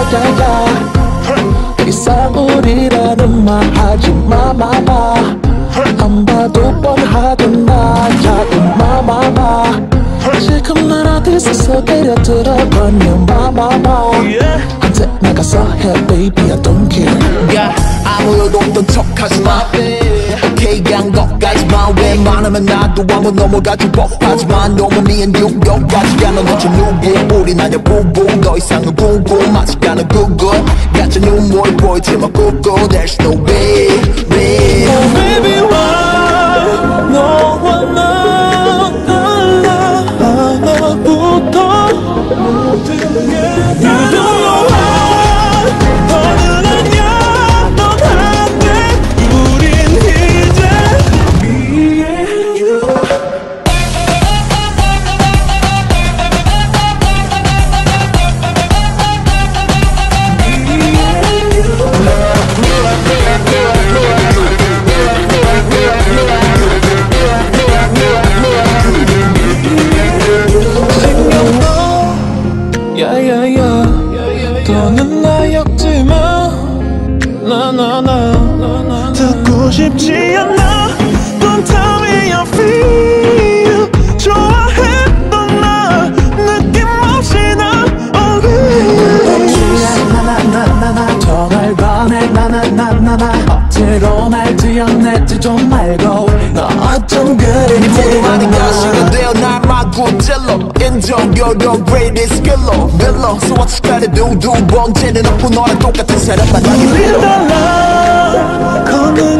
야야야 이상 우리라는 말 하지마 마마 안 봐도 뻔하던 나 작은 마마마 지금 날 어디서서 데려들어 버는 마마마 언제 나가서 해 baby I don't care 아무 일도 없던 척 하지마 baby 케이 그냥 것까지 마왜 많으면 나도 한번 넘어가지 법하지만 너무 미엔 육여까지 가면 어째 누구 우리 나냐 부부? 더 이상은 궁금하지 않은 그거 가짜 눈물 보이지만 그거 There's no way 나였지만 나나나 듣고 싶지 않아. Don't tell me I feel 좋아했던 나. 느낌 없이 나 oh 나나나나나 정말 변해. 나나나나나. 억지로 날 지어내지. 좀 말고 너 어쩜 그리 모두 아닌 날 마구 찔러 인정 you're the greatest killer 빌러 So what you gotta do 두 번째는 없고 너랑 똑같은 사람 만나기 우린 달라 걷는 길이